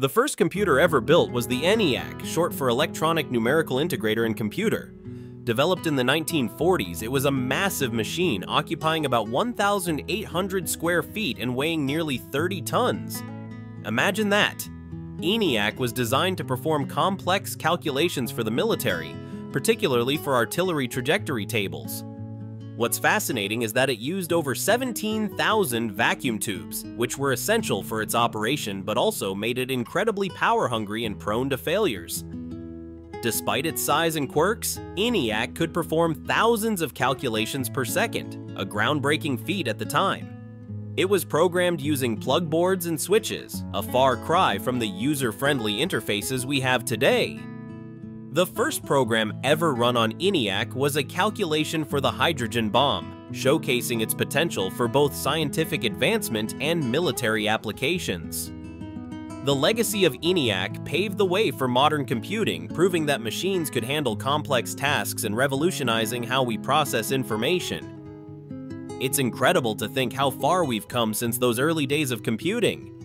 The first computer ever built was the ENIAC, short for Electronic Numerical Integrator and Computer. Developed in the 1940s, it was a massive machine occupying about 1,800 square feet and weighing nearly 30 tons. Imagine that! ENIAC was designed to perform complex calculations for the military, particularly for artillery trajectory tables. What's fascinating is that it used over 17,000 vacuum tubes, which were essential for its operation but also made it incredibly power-hungry and prone to failures. Despite its size and quirks, ENIAC could perform thousands of calculations per second, a groundbreaking feat at the time. It was programmed using plug boards and switches, a far cry from the user-friendly interfaces we have today. The first program ever run on ENIAC was a calculation for the hydrogen bomb, showcasing its potential for both scientific advancement and military applications. The legacy of ENIAC paved the way for modern computing, proving that machines could handle complex tasks and revolutionizing how we process information. It's incredible to think how far we've come since those early days of computing.